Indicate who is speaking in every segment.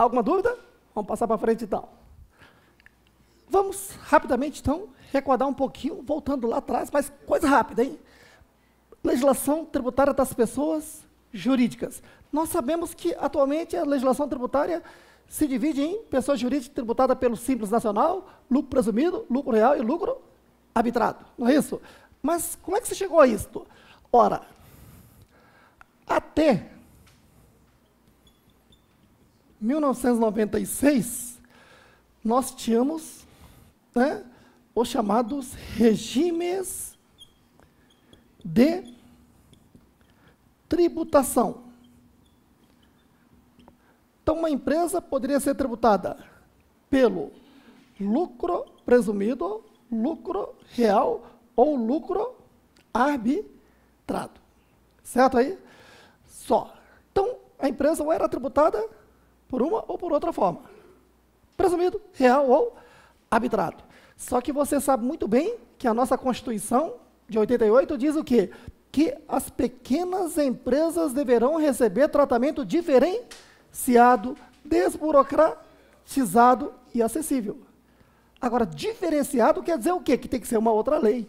Speaker 1: Alguma dúvida? Vamos passar para frente então. Vamos rapidamente então recordar um pouquinho, voltando lá atrás, mas coisa rápida, hein? Legislação tributária das pessoas jurídicas. Nós sabemos que atualmente a legislação tributária se divide em pessoa jurídica tributada pelo Simples Nacional, lucro presumido, lucro real e lucro arbitrado. Não é isso? Mas como é que você chegou a isso? Ora, até 1996, nós tínhamos né, os chamados regimes de tributação. Então, uma empresa poderia ser tributada pelo lucro presumido, lucro real ou lucro arbitrado. Certo aí? Só. Então, a empresa ou era tributada por uma ou por outra forma. Presumido, real ou arbitrado. Só que você sabe muito bem que a nossa Constituição de 88 diz o quê? Que as pequenas empresas deverão receber tratamento diferenciado, desburocratizado e acessível. Agora, diferenciado quer dizer o quê? Que tem que ser uma outra lei.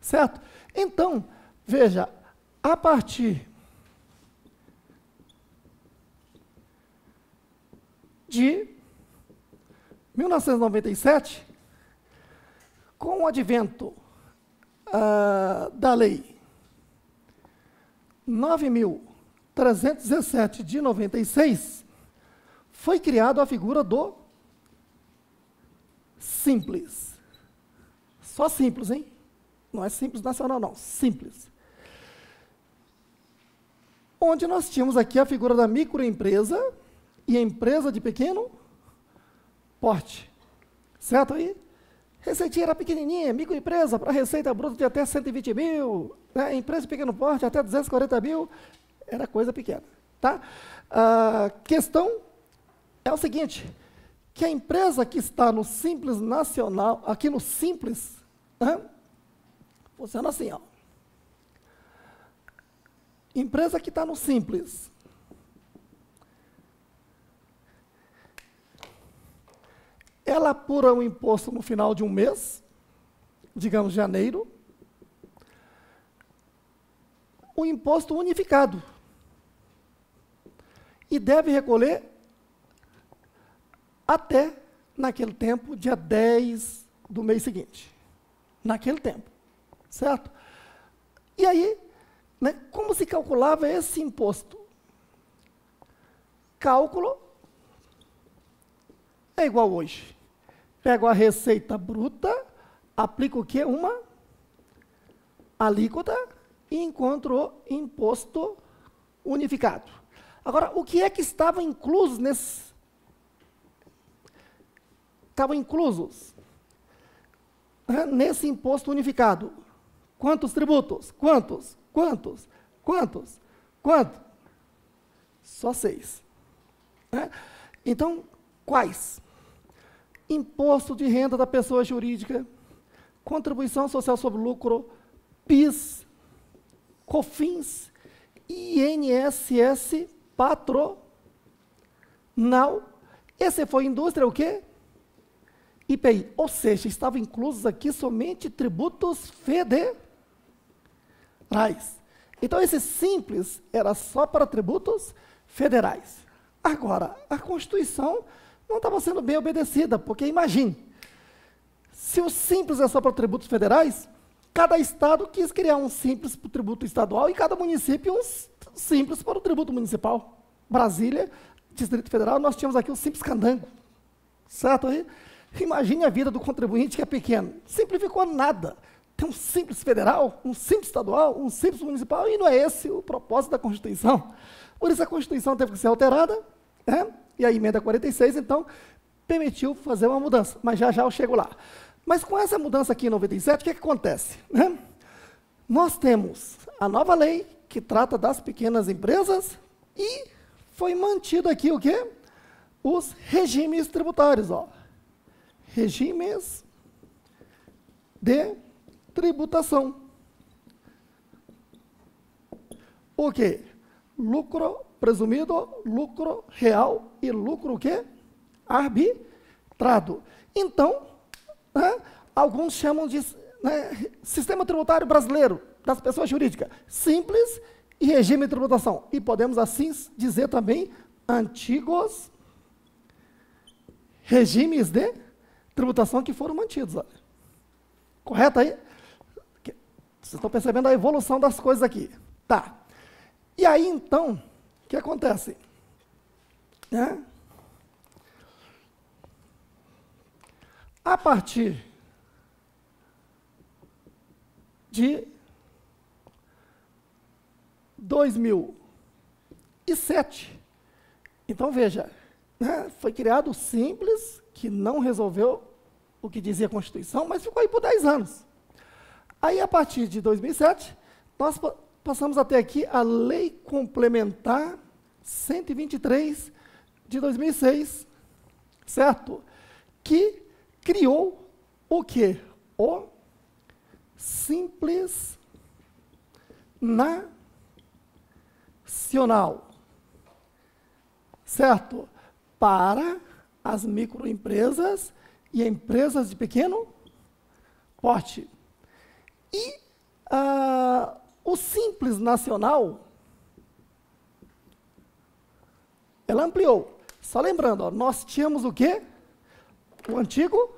Speaker 1: Certo? Então, veja, a partir de 1997, com o advento uh, da lei 9.317 de 96, foi criada a figura do simples. Só simples, hein? Não é simples nacional, não. Simples. Onde nós tínhamos aqui a figura da microempresa e empresa de pequeno porte. Certo aí? Receitinha era pequenininha, microempresa para receita bruta de até 120 mil, né? empresa de pequeno porte até 240 mil, era coisa pequena. Tá? A questão é o seguinte, que a empresa que está no Simples Nacional, aqui no Simples, né? funciona assim, ó. Empresa que está no Simples, ela apura o imposto no final de um mês, digamos janeiro, o imposto unificado. E deve recolher até naquele tempo, dia 10 do mês seguinte. Naquele tempo. Certo? E aí, né, como se calculava esse imposto? Cálculo é igual hoje. Pego a receita bruta, aplico o quê? Uma alíquota e encontro imposto unificado. Agora, o que é que estava incluso nesse? Estavam inclusos nesse imposto unificado. Quantos tributos? Quantos? Quantos? Quantos? Quanto? Só seis. Então, quais? Imposto de renda da pessoa jurídica, contribuição social sobre lucro, PIS, COFINS, INSS patronal. Esse foi indústria o quê? IPI. Ou seja, estavam inclusos aqui somente tributos federais. Então, esse simples era só para tributos federais. Agora, a Constituição não estava sendo bem obedecida, porque imagine, se o simples é só para tributos federais, cada estado quis criar um simples para o tributo estadual e cada município um simples para o tributo municipal. Brasília, Distrito Federal, nós tínhamos aqui o simples candango. Certo? Imagine a vida do contribuinte que é pequeno. Simplificou nada. Tem um simples federal, um simples estadual, um simples municipal, e não é esse o propósito da Constituição. Por isso a Constituição teve que ser alterada, né? e a emenda 46, então, permitiu fazer uma mudança, mas já já eu chego lá. Mas com essa mudança aqui em 97, o que, é que acontece? Né? Nós temos a nova lei que trata das pequenas empresas e foi mantido aqui o quê? Os regimes tributários, ó. Regimes de tributação. O quê? Lucro presumido, lucro real e lucro o quê? Arbitrado. Então, né, alguns chamam de né, sistema tributário brasileiro das pessoas jurídicas, simples e regime de tributação. E podemos assim dizer também antigos regimes de tributação que foram mantidos. Olha. Correto aí? Vocês estão percebendo a evolução das coisas aqui. Tá. E aí, então, que acontece? Né? A partir de 2007, então veja, né, foi criado simples, que não resolveu o que dizia a Constituição, mas ficou aí por 10 anos. Aí, a partir de 2007, nós passamos a ter aqui a Lei Complementar 123 de 2006, certo? Que criou o quê? O Simples Nacional, certo? Para as microempresas e empresas de pequeno porte. E ah, o Simples Nacional, ela ampliou. Só lembrando, ó, nós tínhamos o quê? O antigo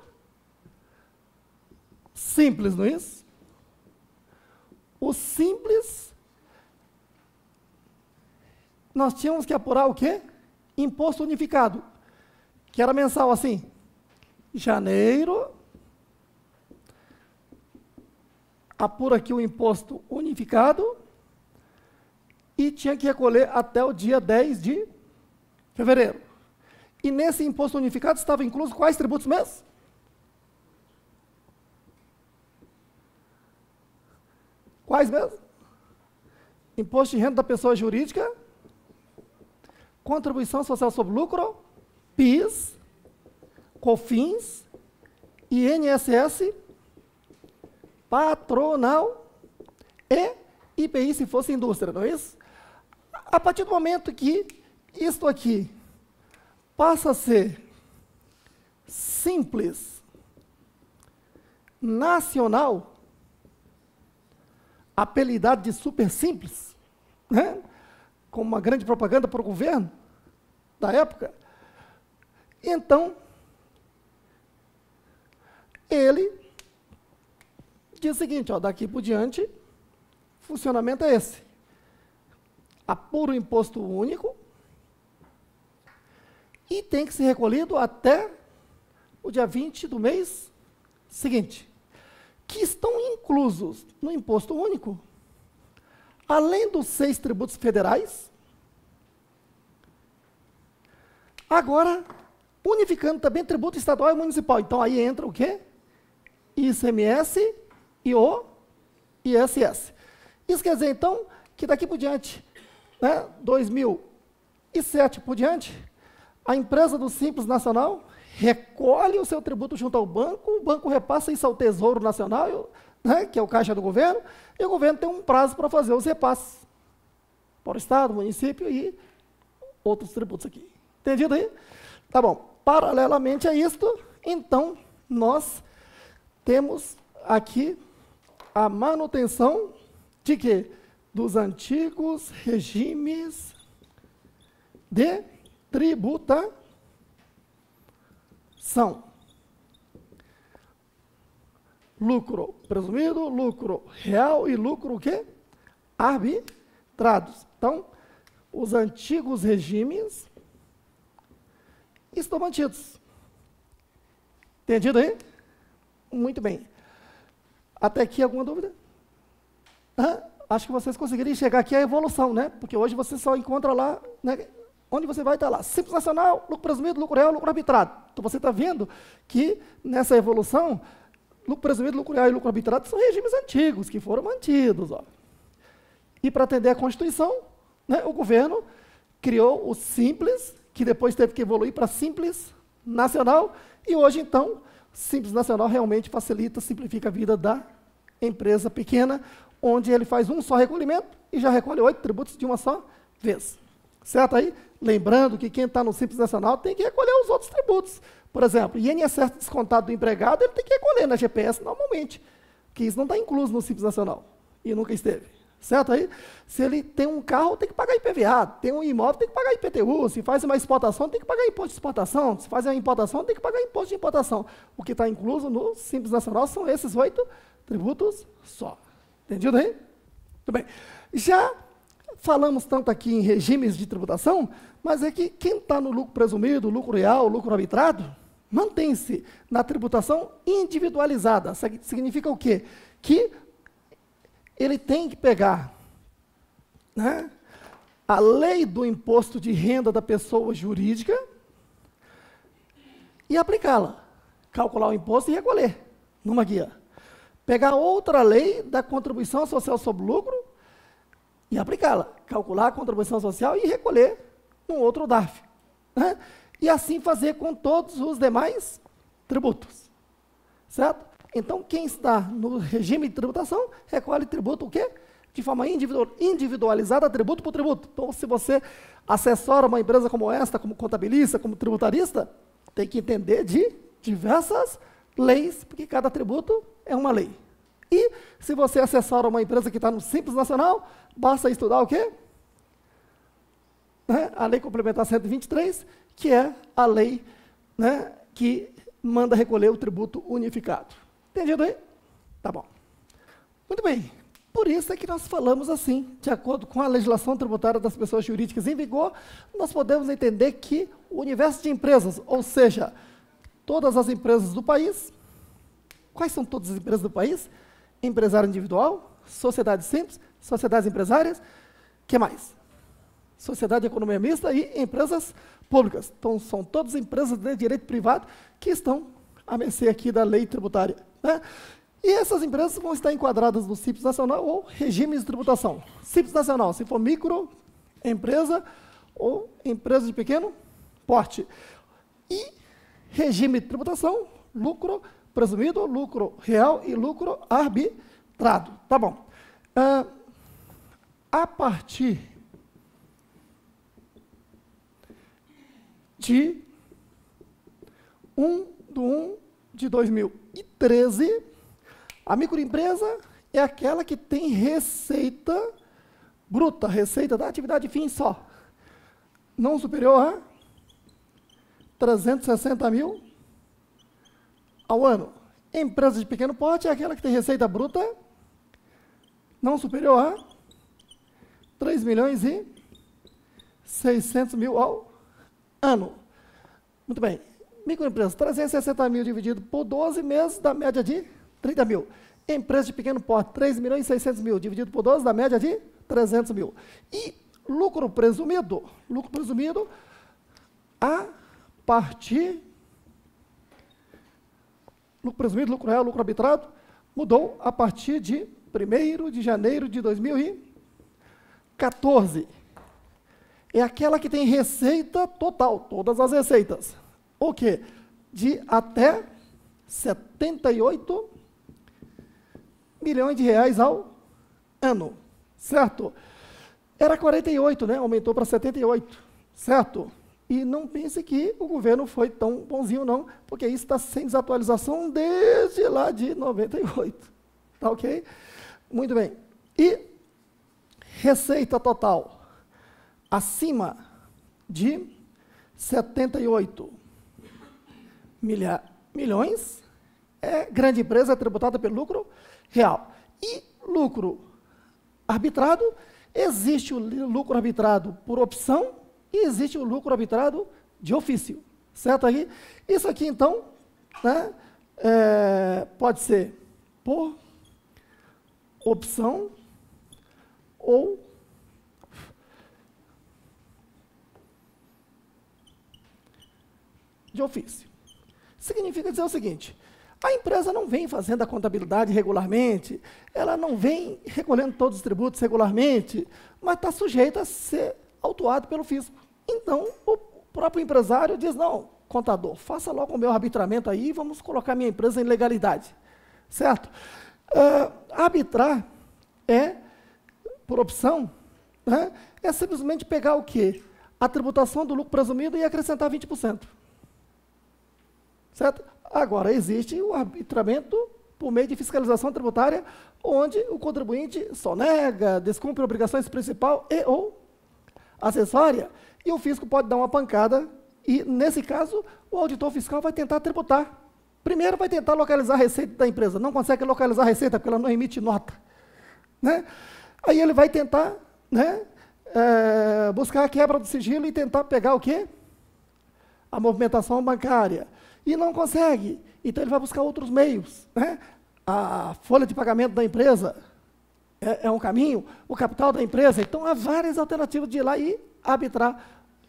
Speaker 1: Simples, não é isso? O Simples, nós tínhamos que apurar o quê? Imposto unificado, que era mensal assim, janeiro, apura aqui o imposto unificado e tinha que recolher até o dia 10 de fevereiro. E nesse imposto unificado estava incluso quais tributos mesmo? Quais mesmo? Imposto de renda da pessoa jurídica, contribuição social sobre lucro, PIS, COFINS, INSS patronal e IPI se fosse indústria, não é isso? A partir do momento que isto aqui passa a ser simples, nacional, apelidado de super simples, né? como uma grande propaganda para o governo da época, então ele diz o seguinte, ó, daqui por diante, funcionamento é esse. Apura o imposto único e tem que ser recolhido até o dia 20 do mês seguinte. Que estão inclusos no imposto único, além dos seis tributos federais, agora unificando também tributo estadual e municipal. Então aí entra o quê? ICMS e o ISS. Isso quer dizer, então, que daqui por diante, né, 2007 por diante, a empresa do Simples Nacional recolhe o seu tributo junto ao banco, o banco repassa isso ao Tesouro Nacional, né, que é o caixa do governo, e o governo tem um prazo para fazer os repasses para o Estado, município e outros tributos aqui. Entendido aí? Tá bom. Paralelamente a isto, então, nós temos aqui a manutenção de quê? Dos antigos regimes de tributação. Lucro presumido, lucro real e lucro o quê? Arbitrados. Então, os antigos regimes estão mantidos. Entendido aí? Muito bem. Até aqui alguma dúvida? acho que vocês conseguiriam chegar aqui à evolução, né? Porque hoje você só encontra lá, né? onde você vai estar lá? Simples nacional, lucro presumido, lucro real, lucro arbitrado. Então você está vendo que nessa evolução, lucro presumido, lucro real e lucro arbitrado são regimes antigos que foram mantidos. Ó. E para atender a Constituição, né, o governo criou o simples, que depois teve que evoluir para simples nacional, e hoje então Simples Nacional realmente facilita, simplifica a vida da empresa pequena, onde ele faz um só recolhimento e já recolhe oito tributos de uma só vez. Certo aí? Lembrando que quem está no Simples Nacional tem que recolher os outros tributos. Por exemplo, INSS descontado do empregado, ele tem que recolher na GPS normalmente, que isso não está incluso no Simples Nacional, e nunca esteve. Certo aí? Se ele tem um carro, tem que pagar IPVA. Tem um imóvel, tem que pagar IPTU. Se faz uma exportação, tem que pagar imposto de exportação. Se faz uma importação, tem que pagar imposto de importação. O que está incluso no Simples Nacional são esses oito tributos só. Entendido aí? Muito bem. Já falamos tanto aqui em regimes de tributação, mas é que quem está no lucro presumido, lucro real, lucro arbitrado, mantém-se na tributação individualizada. Significa o quê? Que ele tem que pegar né, a lei do imposto de renda da pessoa jurídica e aplicá-la. Calcular o imposto e recolher numa guia. Pegar outra lei da contribuição social sobre lucro e aplicá-la. Calcular a contribuição social e recolher num outro DARF. Né? E assim fazer com todos os demais tributos. Certo? Então, quem está no regime de tributação, recolhe tributo o quê? De forma individualizada, tributo por tributo. Então, se você assessora uma empresa como esta, como contabilista, como tributarista, tem que entender de diversas leis, porque cada tributo é uma lei. E, se você assessora uma empresa que está no Simples Nacional, basta estudar o quê? Né? A Lei Complementar 123, que é a lei né, que manda recolher o tributo unificado. Entendido aí? Tá bom. Muito bem. Por isso é que nós falamos assim, de acordo com a legislação tributária das pessoas jurídicas em vigor, nós podemos entender que o universo de empresas, ou seja, todas as empresas do país, quais são todas as empresas do país? Empresário individual, sociedades simples, sociedades empresárias, que mais? Sociedade de economia mista e empresas públicas. Então, são todas empresas de direito privado que estão a mercê aqui da lei tributária. Né? E essas empresas vão estar enquadradas no Simples Nacional ou regime de tributação. Simples Nacional, se for micro, empresa ou empresa de pequeno porte. E regime de tributação, lucro presumido, lucro real e lucro arbitrado. Tá bom. Uh, a partir de 1 de 1 de 2013, a microempresa é aquela que tem receita bruta, receita da atividade fim só, não superior a 360 mil ao ano. Empresa de pequeno porte é aquela que tem receita bruta não superior a 3 milhões e 600 mil ao ano. Muito bem. Microempresa, 360 mil dividido por 12 meses, dá média de 30 mil. Empresa de pequeno porte, 3 milhões e 600 mil, dividido por 12, dá média de 300 mil. E lucro presumido, lucro presumido a partir, lucro presumido, lucro real, lucro arbitrado, mudou a partir de 1 de janeiro de 2014. É aquela que tem receita total, todas as receitas o quê? De até 78 milhões de reais ao ano, certo? Era 48, né? Aumentou para 78, certo? E não pense que o governo foi tão bonzinho, não, porque isso está sem desatualização desde lá de 98. Tá ok? Muito bem. E receita total acima de 78 milha, milhões, é grande empresa tributada pelo lucro real. E lucro arbitrado, existe o lucro arbitrado por opção e existe o lucro arbitrado de ofício. Certo aí? Isso aqui, então, né, é, pode ser por opção ou de ofício. Significa dizer o seguinte: a empresa não vem fazendo a contabilidade regularmente, ela não vem recolhendo todos os tributos regularmente, mas está sujeita a ser autuado pelo fisco. Então, o próprio empresário diz: não, contador, faça logo o meu arbitramento aí e vamos colocar minha empresa em legalidade. Certo? Uh, arbitrar é, por opção, né, é simplesmente pegar o quê? a tributação do lucro presumido e acrescentar 20%. Certo? Agora, existe o arbitramento por meio de fiscalização tributária, onde o contribuinte sonega, descumpre obrigações principal e ou acessória, e o fisco pode dar uma pancada, e, nesse caso, o auditor fiscal vai tentar tributar. Primeiro vai tentar localizar a receita da empresa, não consegue localizar a receita porque ela não emite nota. Né? Aí ele vai tentar né, é, buscar a quebra do sigilo e tentar pegar o quê? A movimentação bancária. E não consegue. Então ele vai buscar outros meios. Né? A folha de pagamento da empresa é, é, um caminho, o capital da empresa. Então há várias alternativas de ir lá e arbitrar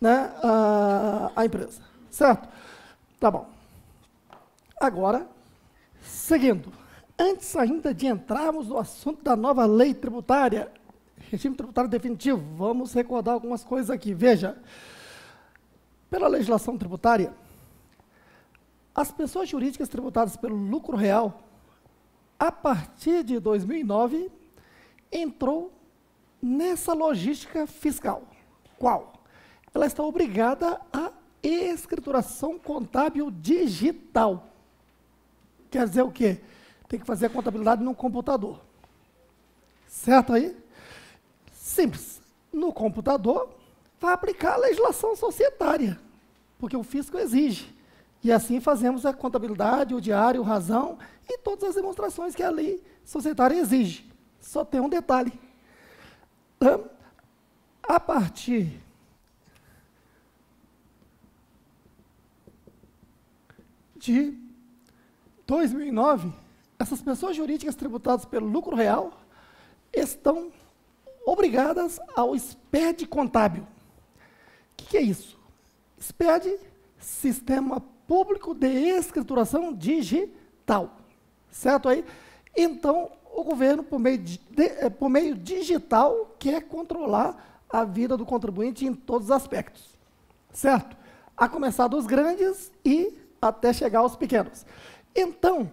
Speaker 1: né, a, a empresa. Certo? Tá bom. Agora, seguindo. Antes ainda de entrarmos no assunto da nova lei tributária, regime tributário definitivo, vamos recordar algumas coisas aqui. Veja, pela legislação tributária, as pessoas jurídicas tributadas pelo lucro real, a partir de 2009, entrou nessa logística fiscal. Qual? Ela está obrigada à escrituração contábil digital. Quer dizer o quê? Tem que fazer a contabilidade no computador. Certo aí? Simples. No computador, vai aplicar a legislação societária, porque o fisco exige. E assim fazemos a contabilidade, o diário, o razão e todas as demonstrações que a lei societária exige. Só tem um detalhe. A partir de 2009, essas pessoas jurídicas tributadas pelo lucro real estão obrigadas ao SPED contábil. O que, que é isso? SPED, Sistema Público de Escrituração Digital. Certo aí? Então, o governo, por meio, de, de, eh, por meio digital, quer controlar a vida do contribuinte em todos os aspectos. Certo? A começar dos grandes e até chegar aos pequenos. Então, o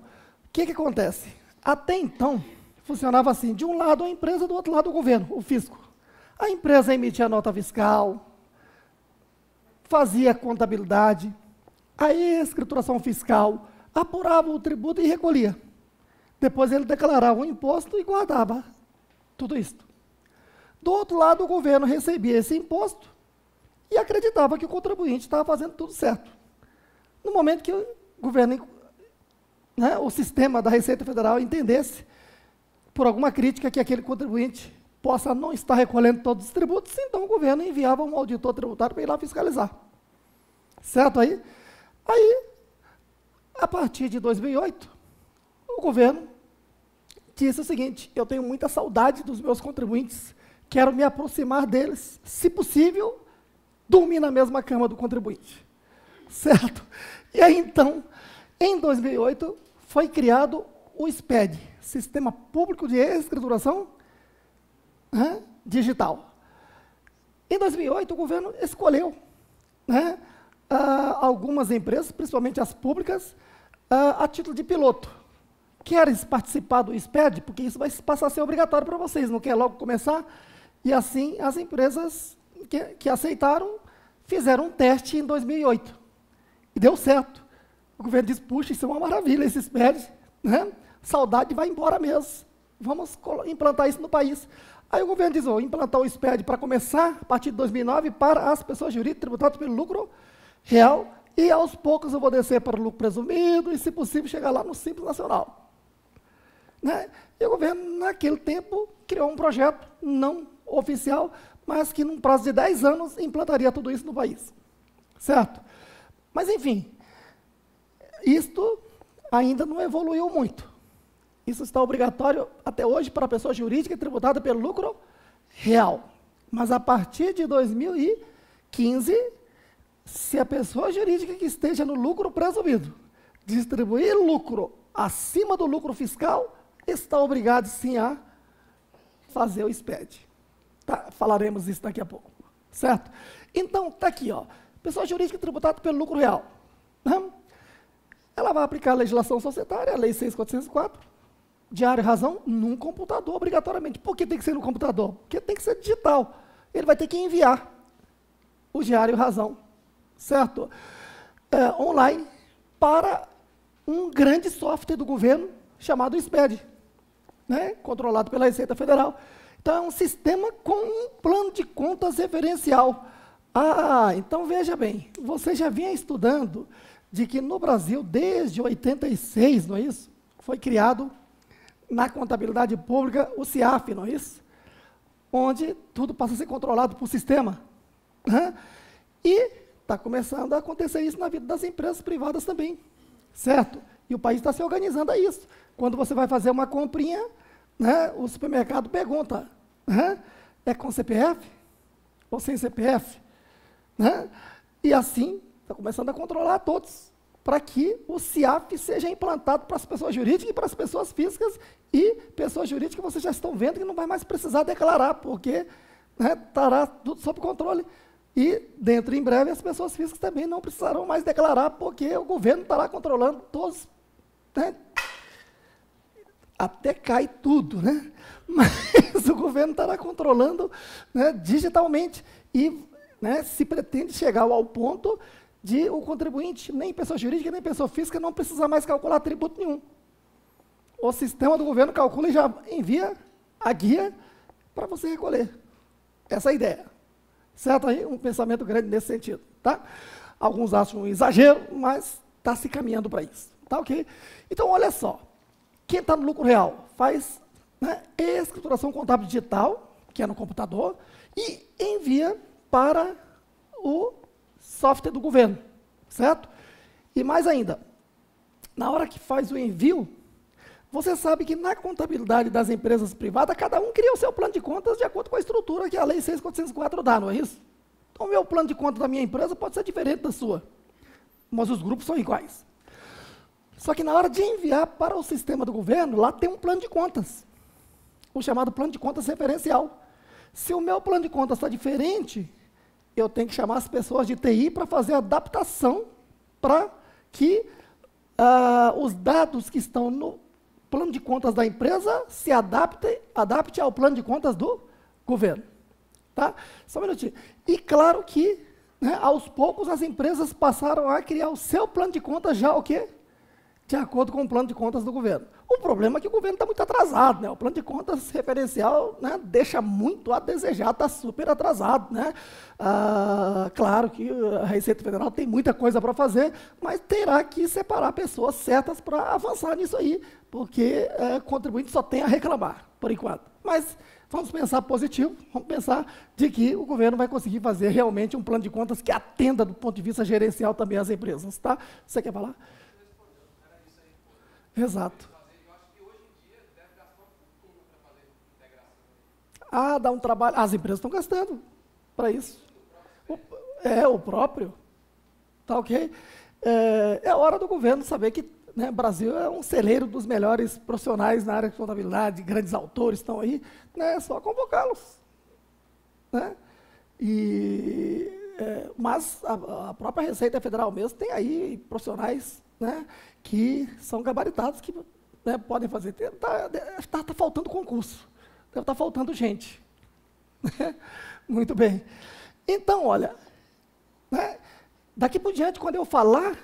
Speaker 1: que, que acontece? Até então, funcionava assim: de um lado a empresa, do outro lado o governo, o fisco. A empresa emitia nota fiscal, fazia contabilidade, a escrituração fiscal, apurava o tributo e recolhia. Depois ele declarava o imposto e guardava tudo isso. Do outro lado, o governo recebia esse imposto e acreditava que o contribuinte estava fazendo tudo certo. No momento que o governo, né, o sistema da Receita Federal entendesse por alguma crítica que aquele contribuinte possa não estar recolhendo todos os tributos, então o governo enviava um auditor tributário para ir lá fiscalizar. Certo aí? Aí, a partir de 2008, o governo disse o seguinte: eu tenho muita saudade dos meus contribuintes, quero me aproximar deles, se possível, dormir na mesma cama do contribuinte. Certo? E aí, então, em 2008, foi criado o SPED, Sistema Público de Escrituração né, Digital. Em 2008, o governo escolheu né, uh, algumas empresas, principalmente as públicas, uh, a título de piloto. Queres participar do SPED? Porque isso vai passar a ser obrigatório para vocês, não quer logo começar? E assim, as empresas que, que aceitaram fizeram um teste em 2008. E deu certo. O governo disse, puxa, isso é uma maravilha, esse SPED. Né? saudade vai embora mesmo. Vamos implantar isso no país. Aí o governo diz, oh, implantar o SPED para começar, a partir de 2009, para as pessoas jurídicas tributadas pelo lucro real, e aos poucos eu vou descer para o lucro presumido, e se possível chegar lá no Simples Nacional. Né? E o governo, naquele tempo, criou um projeto não oficial, mas que num prazo de 10 anos implantaria tudo isso no país. Certo? Mas enfim, isto ainda não evoluiu muito. Isso está obrigatório até hoje para a pessoa jurídica tributada pelo lucro real. Mas a partir de 2015, se a pessoa jurídica que esteja no lucro presumido distribuir lucro acima do lucro fiscal, está obrigado sim a fazer o SPED. Tá, falaremos isso daqui a pouco. Certo? Então, está aqui, ó. Pessoa jurídica tributada pelo lucro real. Né? Ela vai aplicar a legislação societária, a Lei 6.404, diário razão num computador, obrigatoriamente. Por que tem que ser no computador? Porque tem que ser digital. Ele vai ter que enviar. o Diário Razão, certo? É, online para um grande software do governo chamado SPED, né? controlado pela Receita Federal. Então, é um sistema com um plano de contas referencial. Ah, então veja bem, você já vinha estudando de que no Brasil, desde 86, não é isso? Foi criado na contabilidade pública o CIAF, não é isso? Onde tudo passa a ser controlado por sistema. Né? E está começando a acontecer isso na vida das empresas privadas também, certo? E o país está se organizando a isso. Quando você vai fazer uma comprinha, né, o supermercado pergunta, é com CPF ou sem CPF? Né? E assim, está começando a controlar todos, para que o CIAF seja implantado para as pessoas jurídicas e para as pessoas físicas, e pessoas jurídicas vocês já estão vendo que não vai mais precisar declarar, porque né, estará tudo sob controle. E, dentro em breve, as pessoas físicas também não precisarão mais declarar, porque o governo estará controlando todos. Né? Até cai tudo, né? Mas o governo estará controlando né, digitalmente. E né, se pretende chegar ao ponto de o contribuinte, nem pessoa jurídica, nem pessoa física, não precisar mais calcular tributo nenhum. O sistema do governo calcula e já envia a guia para você recolher. Essa é a ideia. Certo? Um pensamento grande nesse sentido. Tá? Alguns acham um exagero, mas está se caminhando para isso. Tá ok? Então, olha só. Quem está no lucro real faz né, escrituração contábil digital, que é no computador, e envia para o software do governo, certo? E mais ainda, na hora que faz o envio, você sabe que na contabilidade das empresas privadas, cada um cria o seu plano de contas de acordo com a estrutura que a Lei 6404 dá, não é isso? Então, o meu plano de contas da minha empresa pode ser diferente da sua, mas os grupos são iguais. Só que na hora de enviar para o sistema do governo, lá tem um plano de contas, o chamado plano de contas referencial. Se o meu plano de contas está diferente eu tenho que chamar as pessoas de TI para fazer adaptação para que uh, os dados que estão no plano de contas da empresa se adaptem adapte ao plano de contas do governo. Tá? Só um minutinho. E claro que, né, aos poucos, as empresas passaram a criar o seu plano de contas já o quê? De acordo com o plano de contas do governo. O problema é que o governo está muito atrasado, né? O plano de contas referencial né, deixa muito a desejar, está super atrasado, né? Ah, claro que a Receita Federal tem muita coisa para fazer, mas terá que separar pessoas certas para avançar nisso aí, porque é, contribuinte só tem a reclamar, por enquanto. Mas vamos pensar positivo, vamos pensar de que o governo vai conseguir fazer realmente um plano de contas que atenda do ponto de vista gerencial também as empresas, tá? Você quer falar? Exato. Ah, dá um trabalho. As empresas estão gastando para isso. O, é, o próprio. Tá ok? É, é hora do governo saber que né, o Brasil é um celeiro dos melhores profissionais na área de contabilidade, grandes autores estão aí. Né, é só convocá-los. Né? E, é, mas a, a, própria Receita Federal mesmo tem aí profissionais né, que são gabaritados, que né, podem fazer. Está tá, tá faltando concurso. Deve estar tá faltando gente. Muito bem. Então, olha, né, daqui por diante, quando eu falar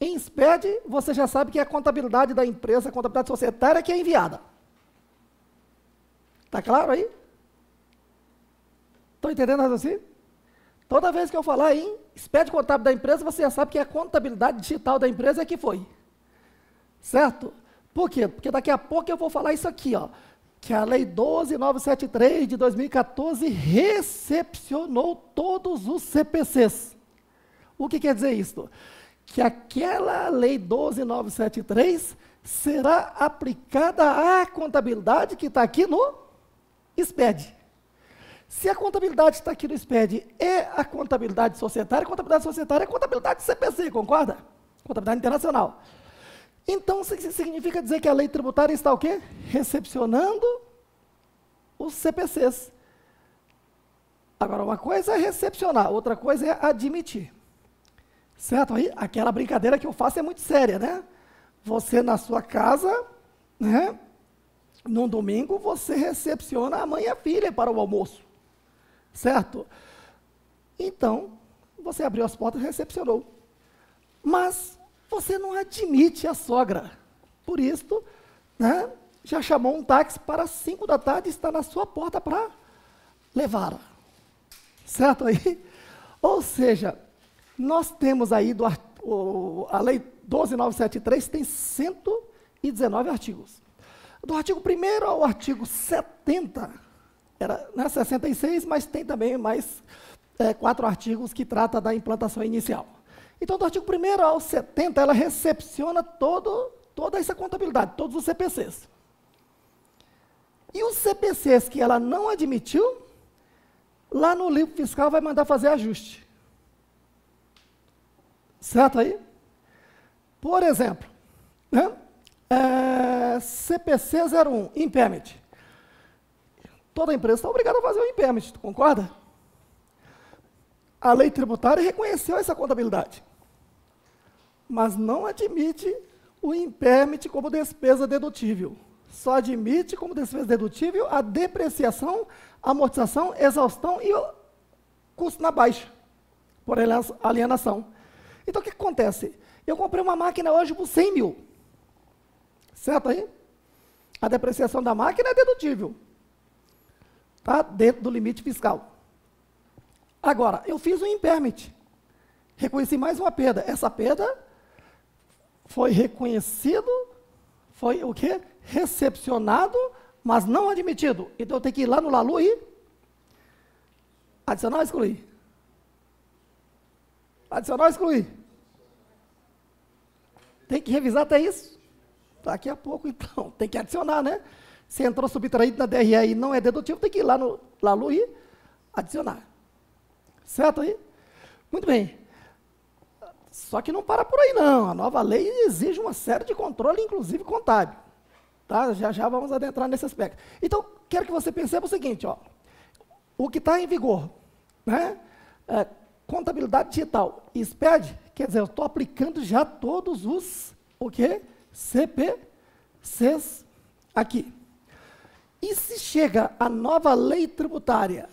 Speaker 1: em SPED, você já sabe que é a contabilidade da empresa, a contabilidade societária que é enviada. Está claro aí? Estão entendendo assim? Toda vez que eu falar em SPED contábil da empresa, você já sabe que é a contabilidade digital da empresa que foi. Certo? Por quê? Porque daqui a pouco eu vou falar isso aqui, ó que a Lei 12973 de 2014 recepcionou todos os CPCs. O que quer dizer isso? Que aquela Lei 12973 será aplicada à contabilidade que está aqui no SPED. Se a contabilidade está aqui no SPED é a contabilidade societária, a contabilidade societária é a contabilidade CPC, concorda? Contabilidade internacional. Então, significa dizer que a lei tributária está o quê? Recepcionando os CPCs. Agora, uma coisa é recepcionar, outra coisa é admitir. Certo? Aí, aquela brincadeira que eu faço é muito séria, né? Você na sua casa, né? Num domingo, você recepciona a mãe e a filha para o almoço. Certo? Então, você abriu as portas e recepcionou. Mas você não admite a sogra. Por isso, né, já chamou um táxi para 5 da tarde e está na sua porta para levá-la. Certo aí? Ou seja, nós temos aí do, o, a lei 12973 tem 119 artigos. Do artigo 1 ao artigo 70, era né, 66, mas tem também mais é, quatro artigos que trata da implantação inicial. Então, do artigo 1 ao 70, ela recepciona todo, toda essa contabilidade, todos os CPCs. E os CPCs que ela não admitiu, lá no livro fiscal vai mandar fazer ajuste. Certo aí? Por exemplo, né? é, CPC 01, impairment. Toda empresa está obrigada a fazer o impairment, tu concorda? A lei tributária reconheceu essa contabilidade, mas não admite o impairment como despesa dedutível. Só admite como despesa dedutível a depreciação, amortização, exaustão e o custo na baixa, por alienação. Então, o que acontece? Eu comprei uma máquina hoje por 100 mil. Certo aí? A depreciação da máquina é dedutível. Está dentro do limite fiscal. Agora, eu fiz um impairment. Reconheci mais uma perda. Essa perda foi reconhecido, foi o quê? Recepcionado, mas não admitido. Então eu tenho que ir lá no Lalu e adicionar ou excluir? Adicionar ou excluir? Tem que revisar até isso. Daqui a pouco, então, tem que adicionar, né? Se entrou subtraído na DRE e não é dedutivo, tem que ir lá no Lalu e adicionar. Certo aí? Muito bem. Só que não para por aí não. A nova lei exige uma série de controle, inclusive contábil. Tá? Já já vamos adentrar nesse aspecto. Então, quero que você perceba o seguinte, ó. O que está em vigor, né? É, contabilidade digital, SPED, quer dizer, eu estou aplicando já todos os, o quê? CPCs aqui. E se chega a nova lei tributária